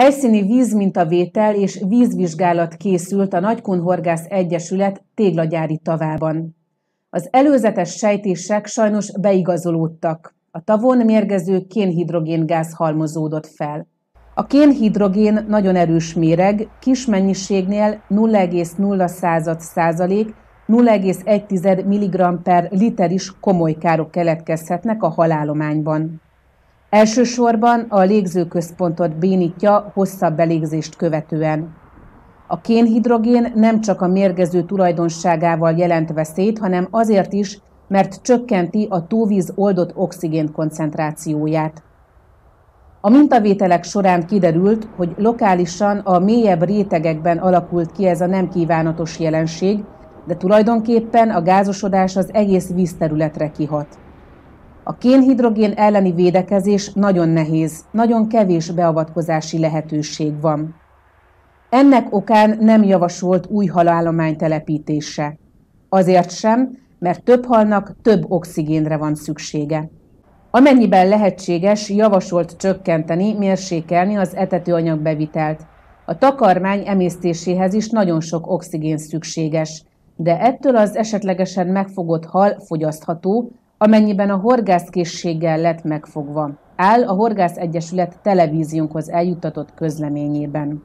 Helyszíni vízmintavétel és vízvizsgálat készült a Nagykunhorgász Egyesület téglagyári tavában. Az előzetes sejtések sajnos beigazolódtak. A tavon mérgező kénhidrogéngáz halmozódott fel. A kénhidrogén nagyon erős méreg, kis mennyiségnél 0,0 százalék 0,1 mg per liter is komoly károk keletkezhetnek a halálományban. Elsősorban a légzőközpontot bénítja hosszabb belégzést követően. A kénhidrogén nem csak a mérgező tulajdonságával jelent veszélyt, hanem azért is, mert csökkenti a tóvíz oldott oxigén koncentrációját. A mintavételek során kiderült, hogy lokálisan a mélyebb rétegekben alakult ki ez a nem kívánatos jelenség, de tulajdonképpen a gázosodás az egész vízterületre kihat. A kénhidrogén elleni védekezés nagyon nehéz, nagyon kevés beavatkozási lehetőség van. Ennek okán nem javasolt új halállomány telepítése. Azért sem, mert több halnak több oxigénre van szüksége. Amennyiben lehetséges, javasolt csökkenteni, mérsékelni az etetőanyag bevitelt. A takarmány emésztéséhez is nagyon sok oxigén szükséges, de ettől az esetlegesen megfogott hal fogyasztható, amennyiben a horgászkészséggel lett megfogva, áll a Horgász Egyesület televíziónkhoz eljuttatott közleményében.